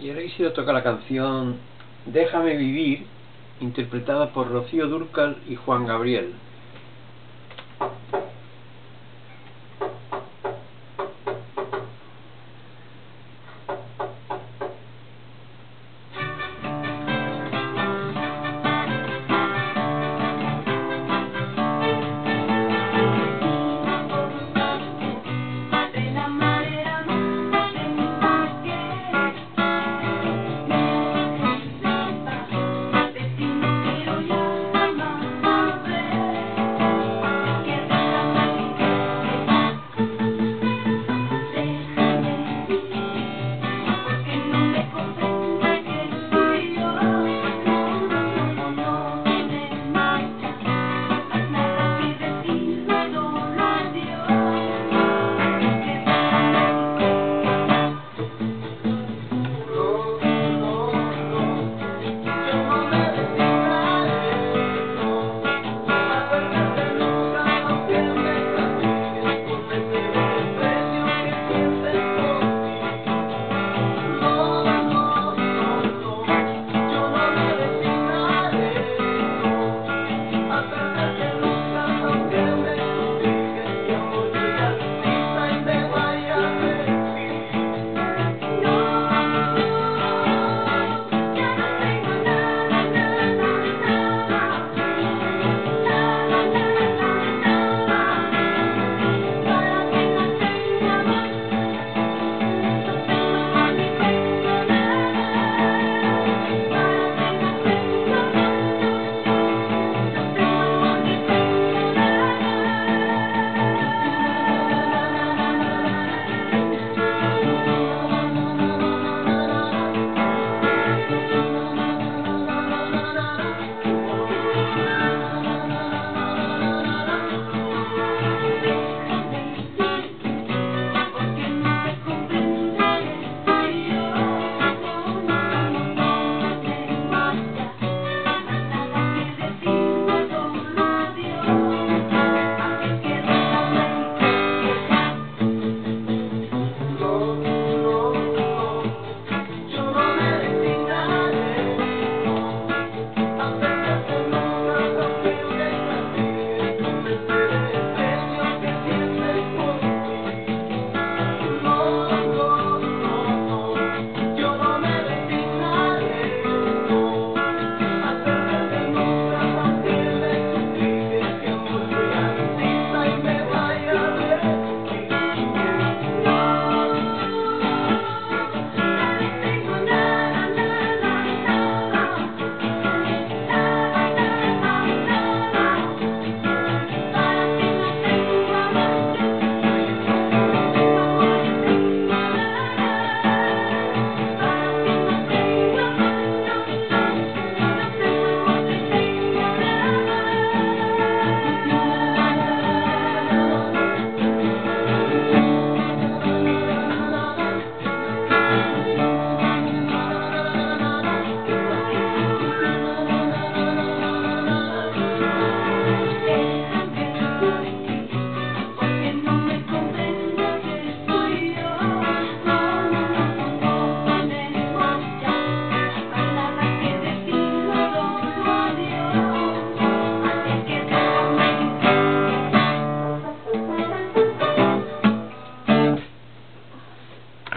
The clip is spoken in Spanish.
Y ahora quisiera tocar la canción Déjame vivir, interpretada por Rocío Dúrcal y Juan Gabriel.